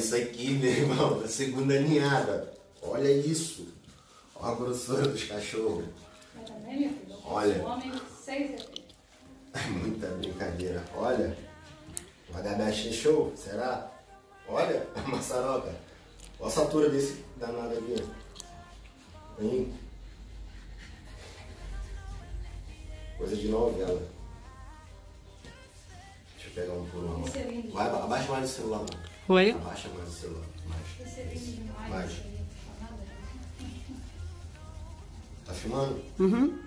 isso aqui, meu irmão, da segunda ninhada. Olha isso. Olha a grossura dos cachorros. Olha. É muita brincadeira. Olha. O HBX show, será? Olha a maçaroca. Olha a altura desse danado aqui. Hein? Coisa de novela. Deixa eu pegar um por um. É. Vai, abaixa mais o celular. mano. Oi? Abaixa mais o celular. Mais. Mais. Tá filmando? Uhum.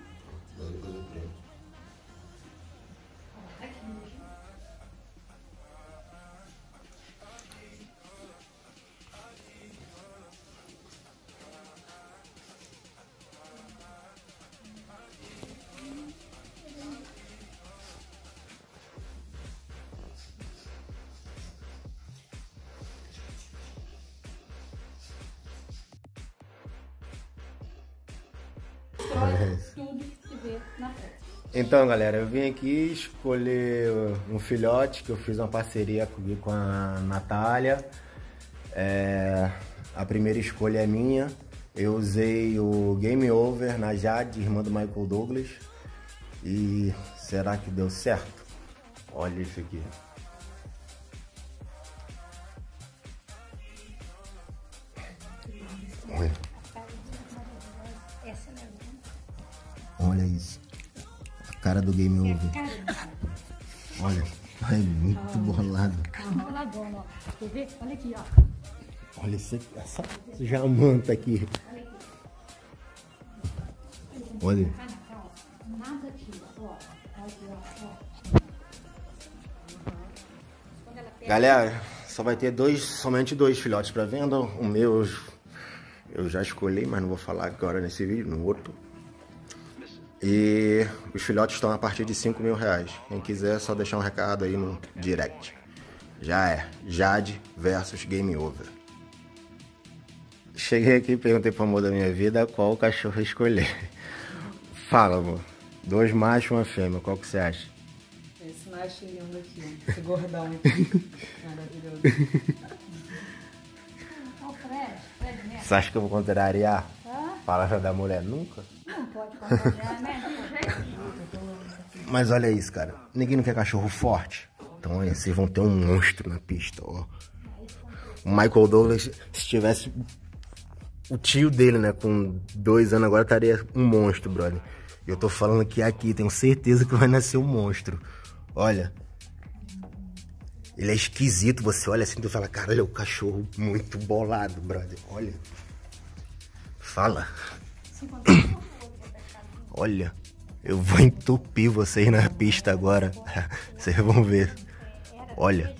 Tudo que vê na. Então, galera, eu vim aqui escolher um filhote que eu fiz uma parceria comigo com a Natália. É, a primeira escolha é minha. Eu usei o Game Over na Jade, irmã do Michael Douglas. E será que deu certo? Olha isso aqui. Cara do Game Over. Olha, é muito bolado. Ó. Quer ver? Olha aqui, ó. Olha aqui, essa jamanta aqui. Olha. Nada tira, ó. Galera, só vai ter dois, somente dois filhotes para venda. O meu eu, eu já escolhi, mas não vou falar agora nesse vídeo, no outro. E os filhotes estão a partir de 5 mil reais. Quem quiser, é só deixar um recado aí no direct. Já é Jade versus Game Over. Cheguei aqui e perguntei pro amor da minha vida qual o cachorro escolher. Fala, amor. Dois machos e uma fêmea, qual que você acha? Esse macho lindo aqui, esse gordão aqui. Maravilhoso. o Fred, Fred. Você acha que eu vou contrariar? Hã? Palavra da mulher nunca? Pode né? Mas olha isso, cara. Ninguém não quer cachorro forte. Então, olha, vocês vão ter um monstro na pista, ó. O Michael Douglas, se tivesse o tio dele, né, com dois anos agora, estaria um monstro, brother. E eu tô falando que aqui, tenho certeza que vai nascer um monstro. Olha. Ele é esquisito, você olha assim e fala, caralho, é um cachorro muito bolado, brother. Olha. Fala. Olha, eu vou entupir vocês na pista agora. Vocês vão ver. Olha.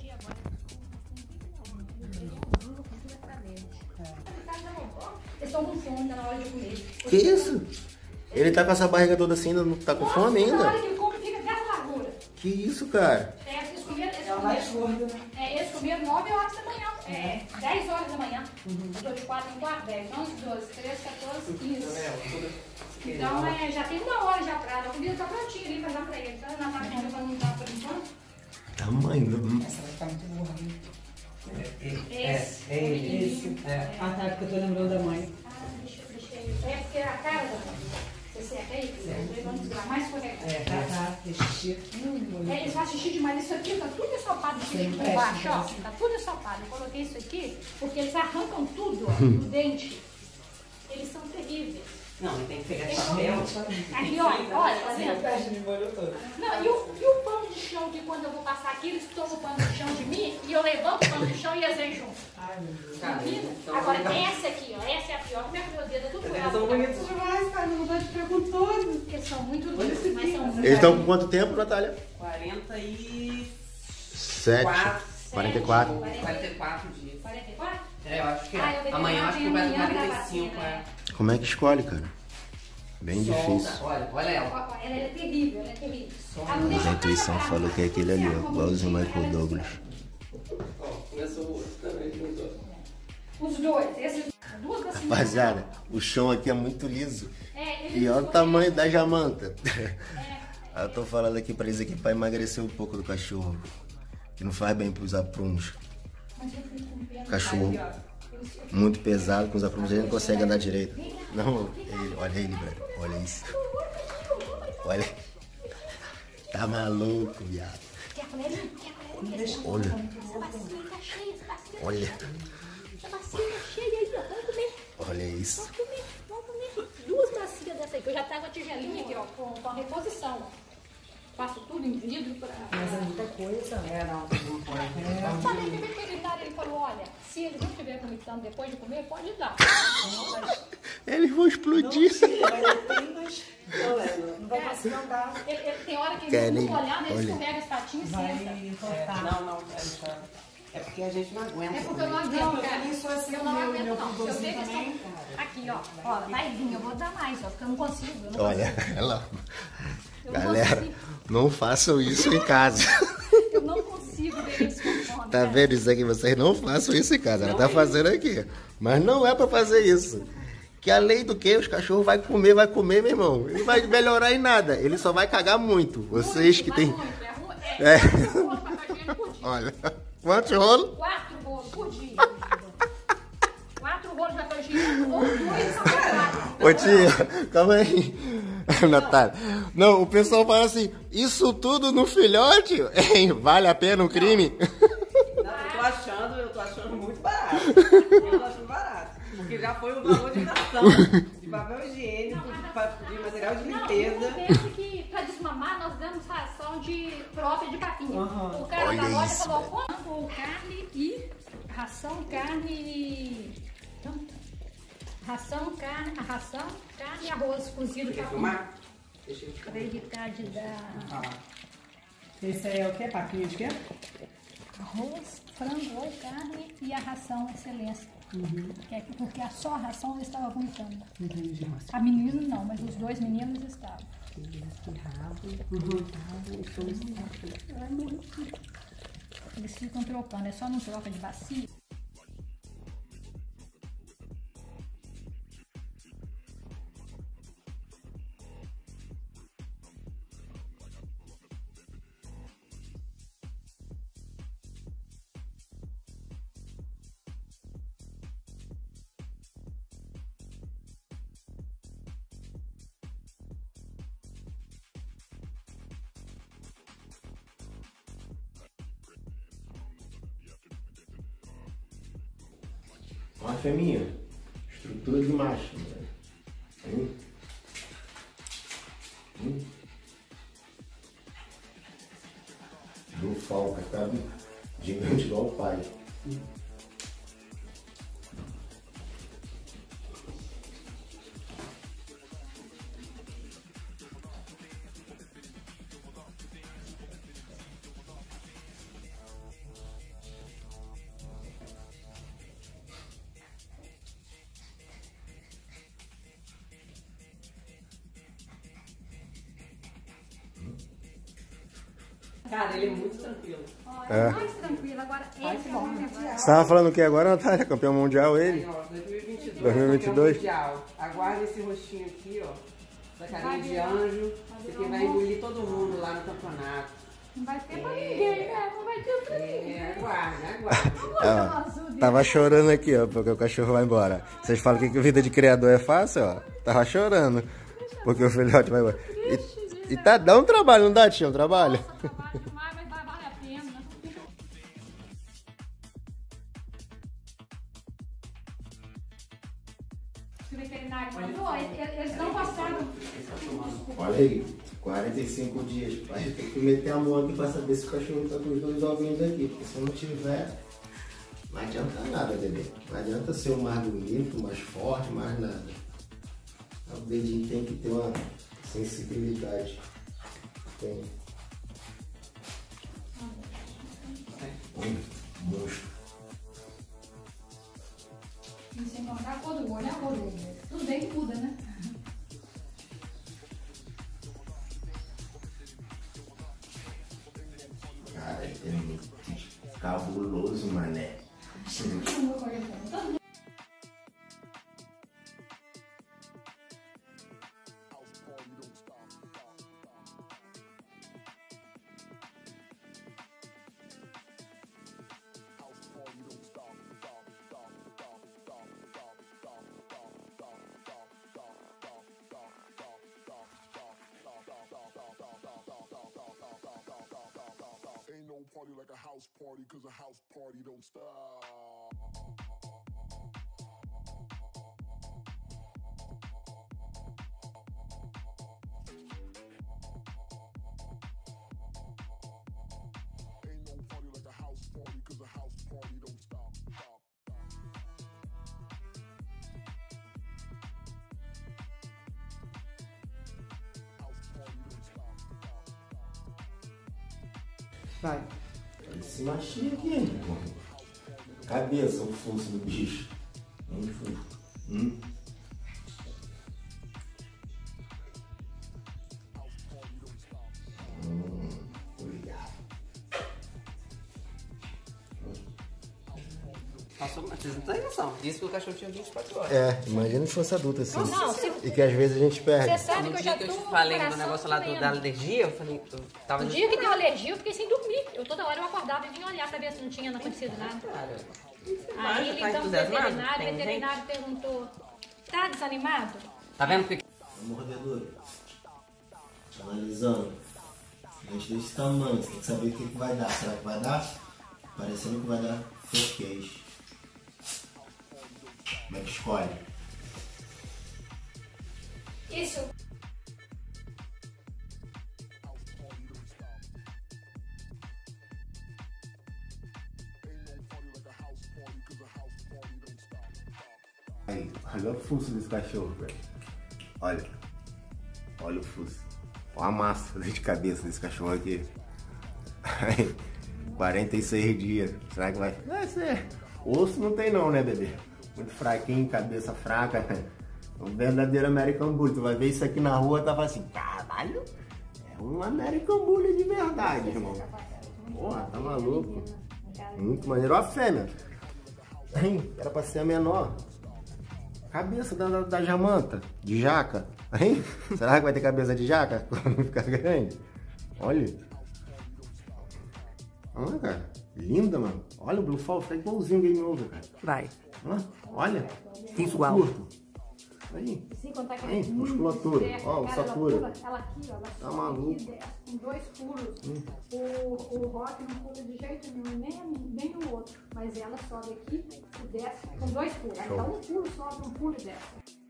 Eles estão com fome, na hora de comer. Que isso? Ele tá com essa barriga toda assim, não tá com fome Na hora ainda. que ele come, fica dessa largura. Que isso, cara? É, eles comeram, eles É comeram, né? é, eles comeram 9 horas da manhã. É, 10 horas da manhã. Eu tô de 4 em 4, 10, 11, 12, 13, 14, 15. Então, é, já tem uma hora já pra A comida tá prontinha ali pra dar pra ele. Então, na quando eu não dar por enquanto. Tamanho do... Essa vai ficar muito gorda. Esse. É, é esse. É. Ah, tá, porque eu tô lembrando da mãe. Ah, deixa, deixa eu... É porque a cara da mãe. Você seca aí, quiser. Vamos lá, mais correto. É, Tá, tá, xixi. Hum, É, eles fazem xixi demais. Isso aqui tá tudo ensopado aqui Sim, por baixo, ó. Tá tudo ensopado. Eu coloquei isso aqui porque eles arrancam tudo, ó, do dente. Eles são terríveis. Não, tem que pegar Tem chapéu. Aqui, ó, olha, tá vendo? Não, e o, e o pano de chão que quando eu vou passar aqui, eles tomam o pano de chão de mim e eu levanto o pano de chão e eles vêm junto. Ai, meu Deus. Menina, então, Agora, essa aqui, ó, essa é a pior. Que meu dedo é tudo Eles são bonitos demais, cara. Eu vontade de pegar todo. Porque são muito Olha lindos, mas são muito Eles estão com quanto tempo, Natália? 40 e... Sete. Quatro. 44. 44 dias. 44? É, eu acho que Ah, é. devia Amanhã eu acho que vai pra 45, vacina, é. Como é que escolhe, cara? Bem Solta. difícil. Olha, olha ela. Ela é terrível, ela é terrível. A intuição falou que é aquele ali, ó. Igualzinho o Michael Douglas. Ó, começou o outro também. Os dois, esses duas. Rapaziada, o chão aqui é muito liso. É, E olha o tamanho da jamanta. É, Eu tô falando aqui pra eles aqui pra emagrecer um pouco do cachorro. Que não faz bem pra usar Cachorro muito pesado, com os aprovos, ele não consegue andar direito. Não, ele, olha ele, Branco. Olha isso. Olha. Tá maluco, viado. Olha, olha, olha isso. Duas bacias dessa aí, que eu já tava a tigelinha aqui, ó, com, a reposição. Faço tudo em vidro pra... Mas é muita coisa. É, não, não pode. Eu falei que o veterinário, ele falou, olha, se eles não estiverem vomitando depois de comer, pode dar. Eles vão explodir. Não vai conseguir andar. Ele, ele- tem hora que Querem- ele não olhar, né, ele olha. escorrega as patinhas e senta. Vai É, cortar. não, não, é, só- é porque a gente não aguenta. É porque eu não aguento, Não, eu cara. também sou assim, eu não meu- aguento, meu não. Se eu ver que também, estão... Aqui, ó. Ó, vai vir, eu vou dar mais, ó, porque eu não consigo. Eu não Olha, consigo. ela. Eu não Galera, consigo. não façam isso em casa. Eu não consigo ver eles com fome. Tá vendo isso aqui? Vocês não façam isso em casa. Ela tá fazendo aqui. Mas não é pra fazer isso. Que além do que, os cachorros vai comer, vai comer, meu irmão. Ele não vai melhorar em nada. Ele só vai cagar muito. Vocês que Muito, tem. mas muito, é. É. É. Olha. Quantos rolos? Quatro rolos por dia. Quatro rolos de papel higiênico ou dois. Ô tia, calma aí. Natália. Não, o pessoal fala assim: Isso tudo no filhote? Hein, vale a pena um crime? Não, eu tô achando, eu tô achando muito barato. Eu tô achando barato. Porque já foi o valor de ração, de papel higiênico, de, de material de Não, limpeza. pensa que pra desmamar nós damos ração de própria de papinha. Aham. O cara Olha da loja isso, falou quanto carne e ração, carne e. Ração, carne, ração, carne e arroz cozido pra filmar? Deixa eu. Pra evitar de dar Ah, Esse aí é o quê? Papinho de quê? arroz, frango ou carne e a ração excelência. Que é que- porque a só a ração eles estavam vomitando. Entendi. A menina não, mas os dois meninos estavam. Eles ficam trocando, é só não troca de bacia. Uma fêmea. Estrutura de macho. Né? Cara, ele é muito tranquilo. É. é mais tranquilo. Agora, esse é o negócio. Você tava falando o que agora, Natália? Campeão mundial ele? Aí, ó, 2022. 2022. campeão mundial. Aguarde esse rostinho aqui, ó. Essa carinha Vai de virar- anjo. aqui um vai engolir todo mundo lá no campeonato. Não vai ter pra ninguém, né? Não vai ter pra ninguém. É, aguarde, aguarde. Ó, tava chorando aqui, ó, porque o cachorro vai embora. Vocês falam que vida de criador é fácil, ó. Tava chorando. Porque o filhote vai embora. E, e tá, dá um trabalho, não dá, tia? Um trabalho? Nossa, demais, mas vale a pena. O veterinário mandou, eles eles não gostaram. Olha aí, 45 dias. Vai ter que meter a mão aqui pra saber se o cachorro tá com os dois ovinhos aqui. Porque se não tiver, não adianta nada, bebê. Não adianta ser o mais bonito, mais forte, mais nada. O dedinho tem que ter uma sensibilidade. Tem. Party like a house party, cause a house party don't stop. Ain't no party like a house party, cause a house party don't stop. stop, stop. House party don't stop. stop, stop. Vai. Esse machinho aqui, pô. Cabeça, o fosso do bicho. Não noção. Disse que o cachorro tinha 24 horas. É, imagina se fosse adulto assim. Não, se- E que às vezes a gente perde. Você sabe No que eu dia já que eu falei do negócio lá do, da alergia, eu falei, eu tava O dia que deu alergia, eu fiquei sem dormir. Eu toda hora eu acordava e vinha olhar pra ver se não tinha acontecido nada. Cara, Aí tá então o entusiasmado? veterinário, o veterinário perguntou, tá desanimado? Tá vendo que Mordedor. Analisando. Gente desse tamanho, você tem que saber o que, que vai dar. Será que vai dar? Parecendo que vai dar turquês. Como é que escolhe? Isso. Aí, olha o fuso desse cachorro, velho. Olha. Olha o fuso. Olha a massa de cabeça desse cachorro aqui. Aí, 46 dias. Será que vai. Vai ser. Osso não tem não, né, bebê? Muito fraquinho, cabeça fraca. Um verdadeiro American Bully. Tu vai ver isso aqui na rua tava assim, caralho. É um American Bully de verdade, irmão. Porra, tá maluco. Muito maneiro. Ó a fêmea. Hein? Era pra ser a menor. Cabeça da, da, da jamanta, de jaca. Hein? Será que vai ter cabeça de jaca quando ficar grande? Olha. Olha, cara. Linda, mano. Olha o Blue Fall, fica igualzinho Game Over, cara. vai. Olha. Igual. Curto. Aí. Sem contar que Hein, é musculatura. esperta, Ó, o cara, ela pula, Ela aqui, ó, ela Tá sobe maluco. e desce com dois pulos. O, o Rock não pula de jeito nenhum, nem, nem o outro. Mas ela sobe aqui e desce com dois pulos. Ela dá um pulo, sobe, um pulo e desce.